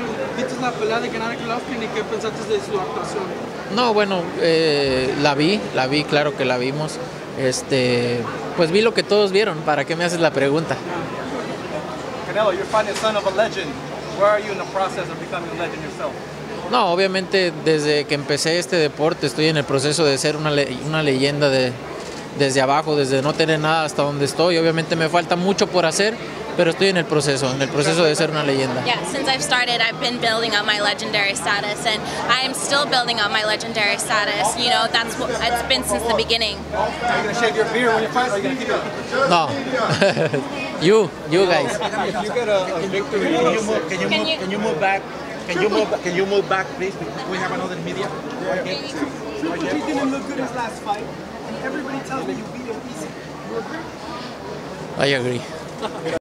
la pelea de Gennady Golovkin y qué pensaste de su actuación? No, bueno, eh, la vi, la vi, claro que la vimos. Este, pues vi lo que todos vieron. ¿Para qué me haces la pregunta? Canelo, you're fighting son of a legend. Where are you in the process of becoming a legend yourself? No, obviamente desde que empecé este deporte estoy en el proceso de ser una, le- una leyenda de, desde abajo, desde no tener nada hasta donde estoy. Obviamente me falta mucho por hacer, pero estoy en el proceso, en el proceso de ser una leyenda. Yeah, since I've started, I've been building up my legendary status, and I am still building up my legendary status. You know, that's what it's been since the beginning. Are you going to shave your beard when you fight or are you going to keep it? No, you, you guys. If you get a, a victory, can you move? Can you Can move? you- Can you move back? Can you move? Can you move back, please? Because we have another media. Triple G didn't look good his last fight, and everybody tells me you beat him easy. You agree? I agree.